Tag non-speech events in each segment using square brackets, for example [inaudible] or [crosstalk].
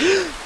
you [laughs]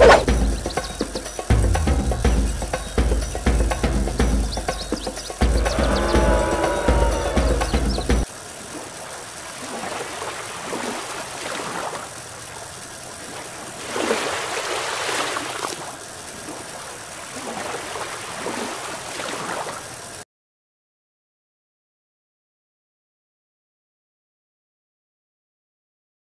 you.